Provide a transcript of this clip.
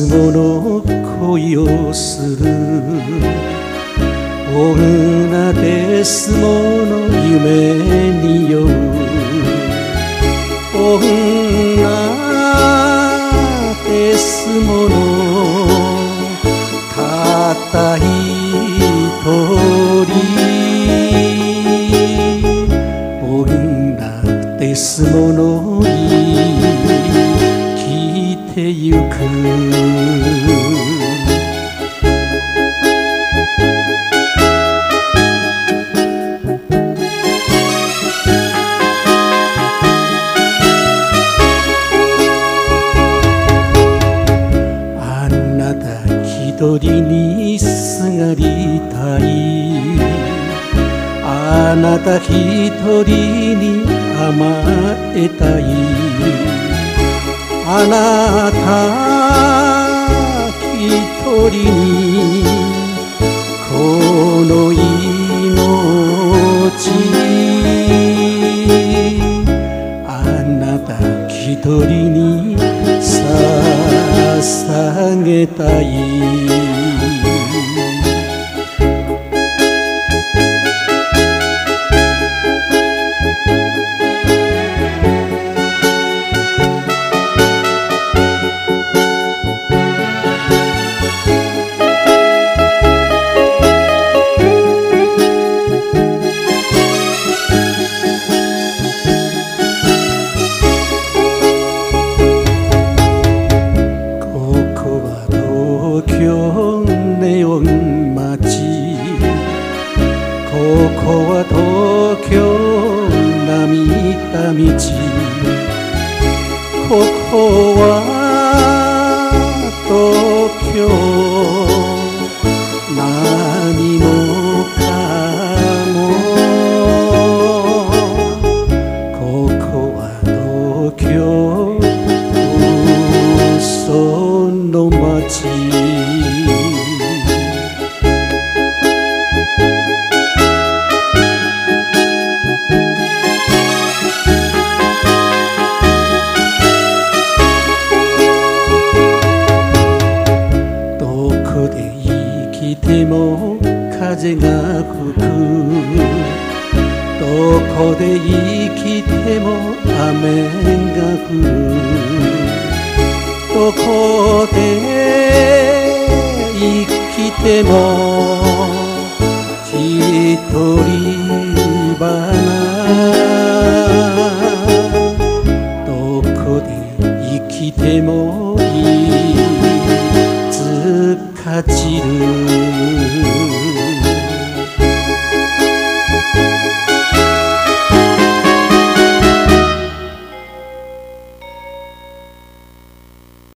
つもの恋をする女ですもの夢に酔う女てゆく。一人にすがりたい。あなた一人に甘えたい。あなた一人にこの命あなた一人に捧げたい。ここはても風が吹くどこで生きても雨が降るどこで生きても一人などこで生きてもいいつか散る